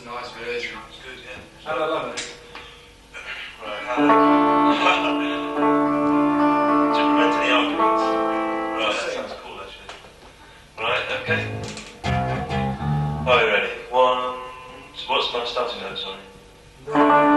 A nice version. It's good, yeah. And I love it. To prevent any arguments. That sounds cool, actually. Right, okay. Are you ready? One. What's my starting note, sorry?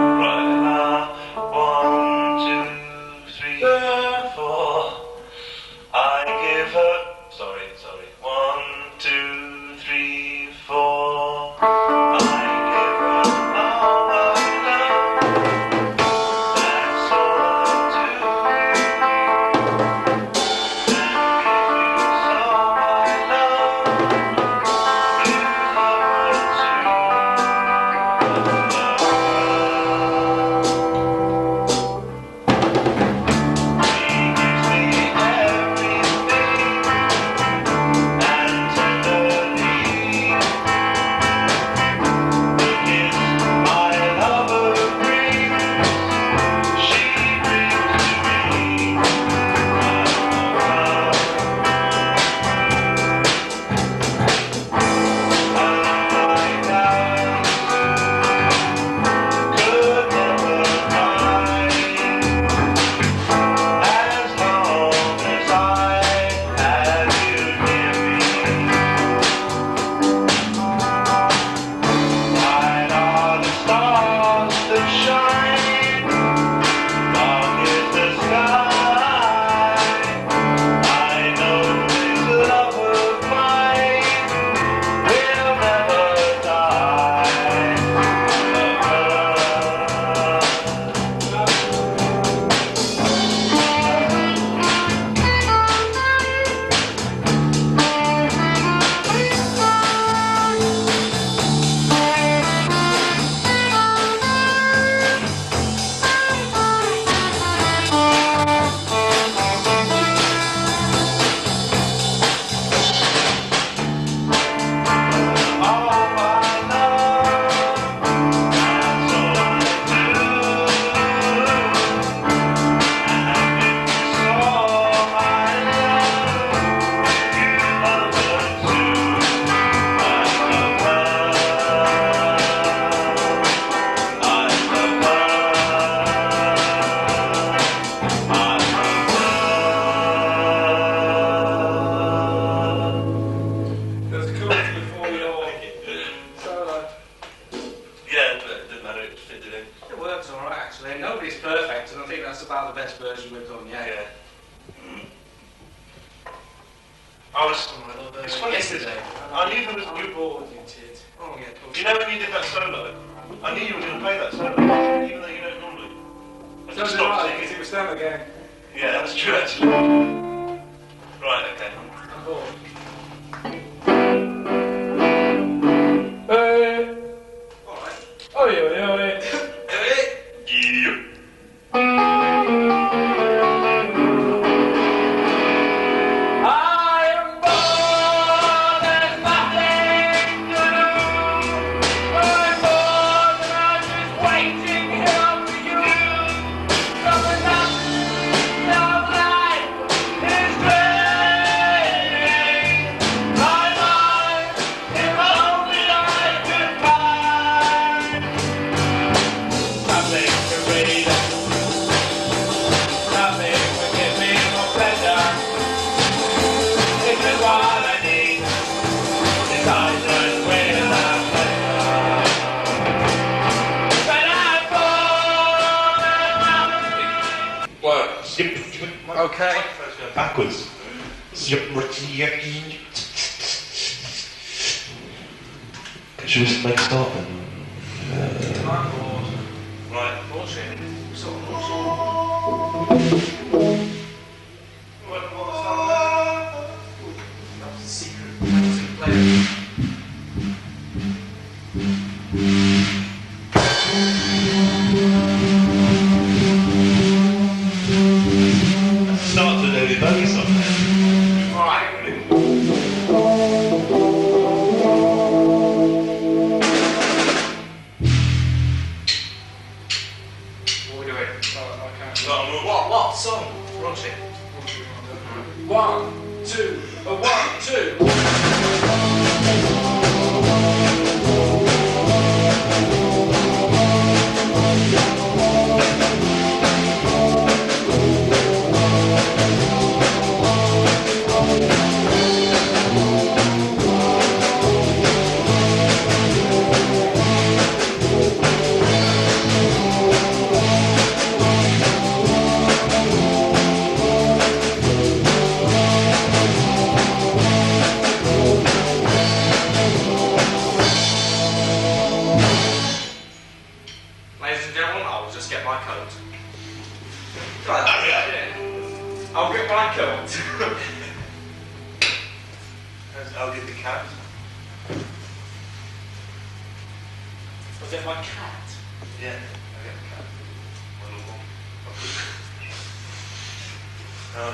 How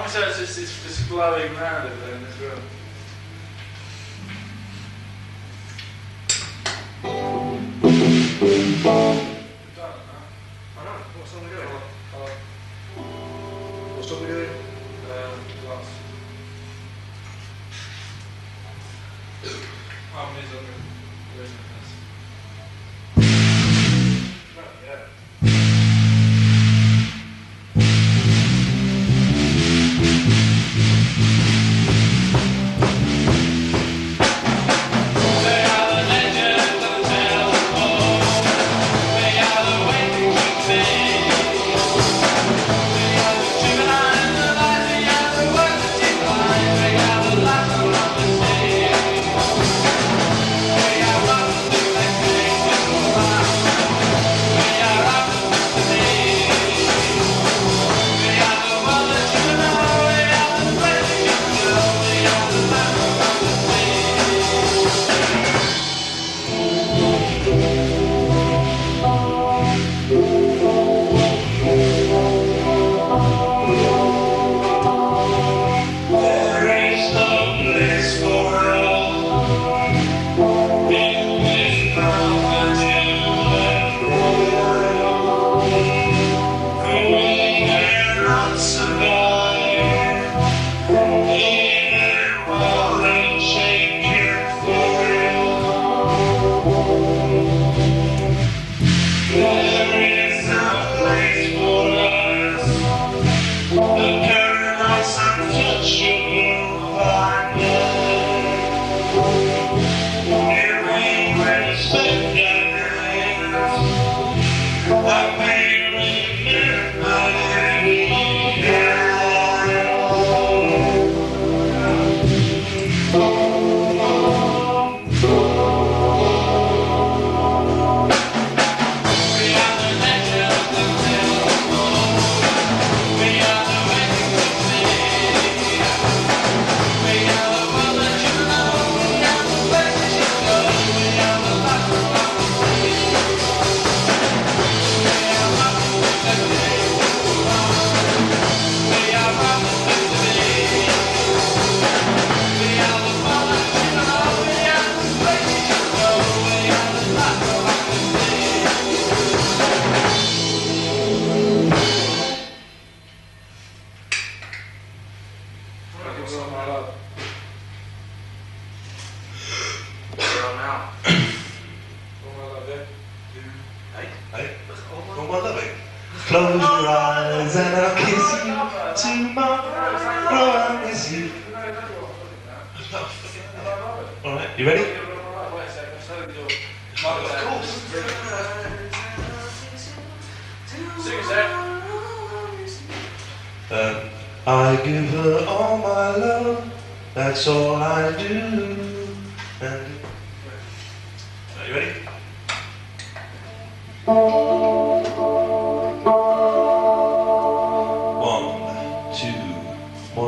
much of this is just glowing round of them as well?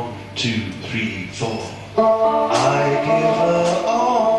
One, two, three, four. I give her all.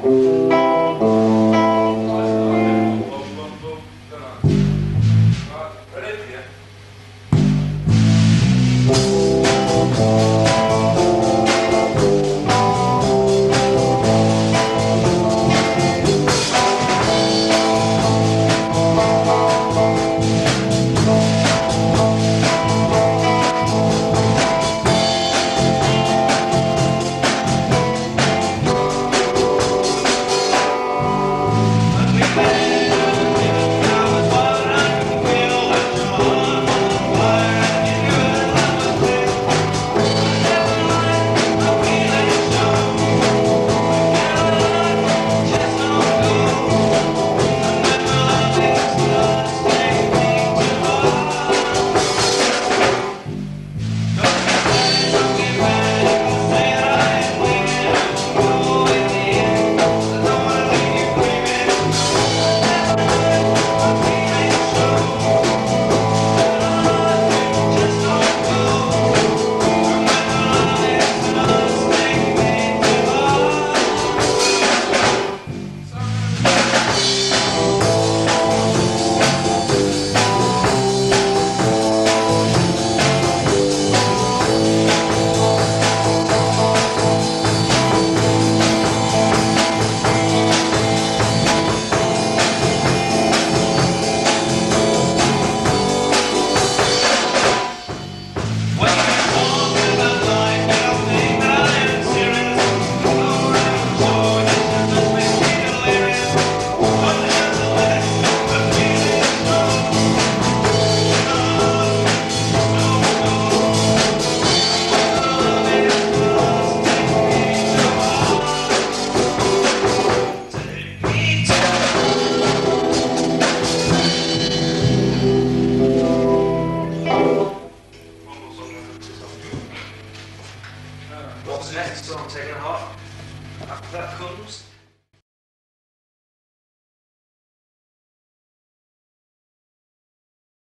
Right, ready?